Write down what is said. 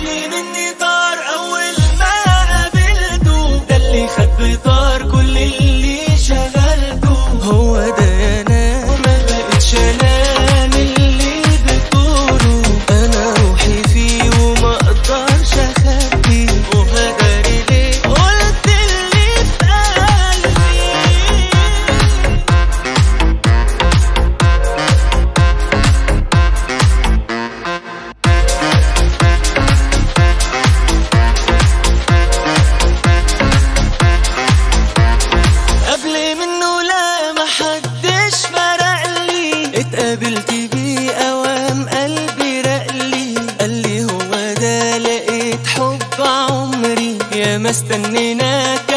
عقلي مني طار اتقابلت بيه اوام قلبي رقلي. قال لي هو ده لقيت حب عمري. يا ما استنيناك